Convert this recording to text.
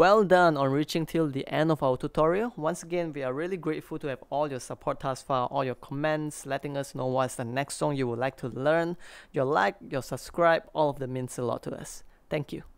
well done on reaching till the end of our tutorial. Once again, we are really grateful to have all your support thus far, all your comments, letting us know what's the next song you would like to learn. Your like, your subscribe, all of them means a lot to us. Thank you.